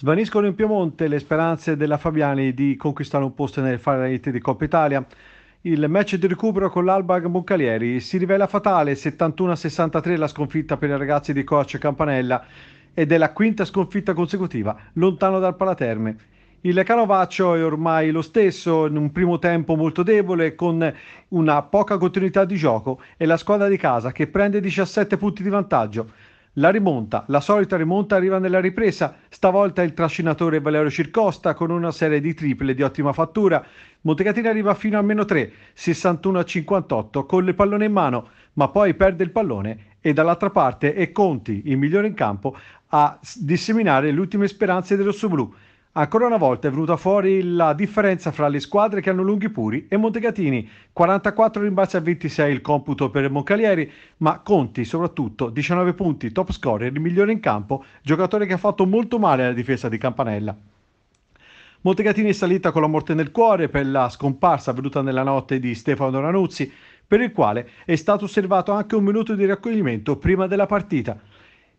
Svaniscono in Piemonte le speranze della Fabiani di conquistare un posto nel Final Eight di Coppa Italia. Il match di recupero con l'Alba Moncalieri si rivela fatale, 71-63 la sconfitta per i ragazzi di coach Campanella ed è la quinta sconfitta consecutiva, lontano dal Palaterme. Il Canovaccio è ormai lo stesso, in un primo tempo molto debole, con una poca continuità di gioco e la squadra di casa che prende 17 punti di vantaggio. La rimonta, la solita rimonta arriva nella ripresa, stavolta il trascinatore Valerio Circosta con una serie di triple di ottima fattura. Montecatini arriva fino a meno 3, 61 a 58 con il pallone in mano, ma poi perde il pallone e dall'altra parte è Conti, il migliore in campo, a disseminare le ultime speranze del rossoblù. Ancora una volta è venuta fuori la differenza fra le squadre che hanno lunghi puri e Montecatini, 44 rimbalzi a 26 il computo per Moncalieri, ma Conti soprattutto 19 punti, top scorer, il migliore in campo, giocatore che ha fatto molto male alla difesa di Campanella. Montecatini è salita con la morte nel cuore per la scomparsa avvenuta nella notte di Stefano Ranuzzi, per il quale è stato osservato anche un minuto di raccoglimento prima della partita.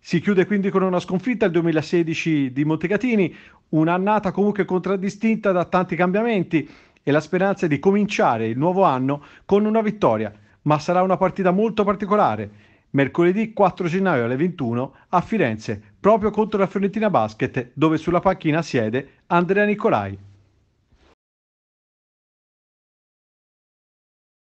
Si chiude quindi con una sconfitta il 2016 di Montecatini, un'annata comunque contraddistinta da tanti cambiamenti e la speranza di cominciare il nuovo anno con una vittoria, ma sarà una partita molto particolare. Mercoledì 4 gennaio alle 21 a Firenze, proprio contro la Fiorentina Basket, dove sulla panchina siede Andrea Nicolai.